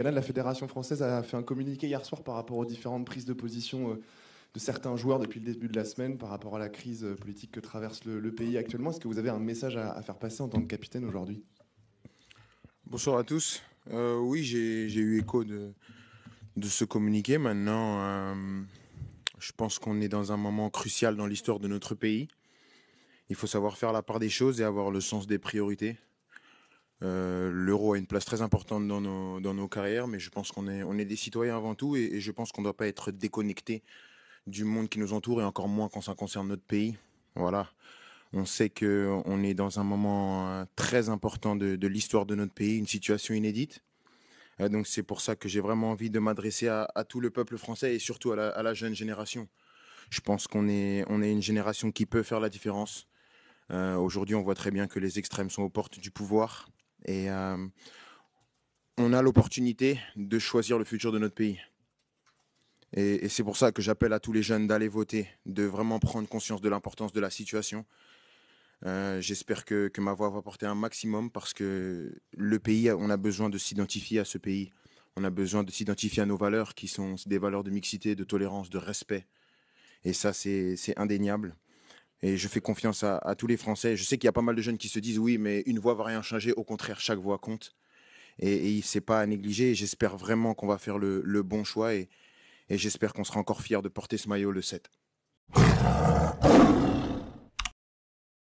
La fédération française a fait un communiqué hier soir par rapport aux différentes prises de position euh, de certains joueurs depuis le début de la semaine par rapport à la crise politique que traverse le, pays actuellement. Est-ce que vous avez un message à, faire passer en tant que capitaine aujourd'hui? Bonsoir à tous. Euh, oui, j'ai eu écho de, ce communiqué. Maintenant, euh, je pense qu'on est dans un moment crucial dans l'histoire de notre pays. Il faut savoir faire la part des choses et avoir le sens des priorités. Euh, l'euro place très importante dans nos, dans nos carrières, mais je pense qu'on est, on est des citoyens avant tout et, je pense qu'on ne doit pas être déconnecté du monde qui nous entoure et encore moins quand ça concerne notre pays. Voilà. On sait qu'on est dans un moment euh, très important de, l'histoire de notre pays, une situation inédite. Euh, donc c'est pour ça que j'ai vraiment envie de m'adresser à, tout le peuple français et surtout à la, jeune génération. Je pense qu'on est, on est une génération qui peut faire la différence. Aujourd'hui, on voit très bien que les extrêmes sont aux portes du pouvoir. Et euh, on a l'opportunité de choisir le futur de notre pays. Et, c'est pour ça que j'appelle à tous les jeunes d'aller voter, de vraiment prendre conscience de l'importance de la situation. Euh, j'espère que, ma voix va porter un maximum parce que le pays, on a besoin de s'identifier à ce pays. On a besoin de s'identifier à nos valeurs qui sont des valeurs de mixité, de tolérance, de respect. Et ça, c'est indéniable. Et je fais confiance à, tous les Français. Je sais qu'il y a pas mal de jeunes qui se disent oui, mais une voix va rien changer. Au contraire, chaque voix compte. Et, et c'est pas à négliger. J'espère vraiment qu'on va faire le, bon choix et, et j'espère qu'on sera encore fiers de porter ce maillot le 7.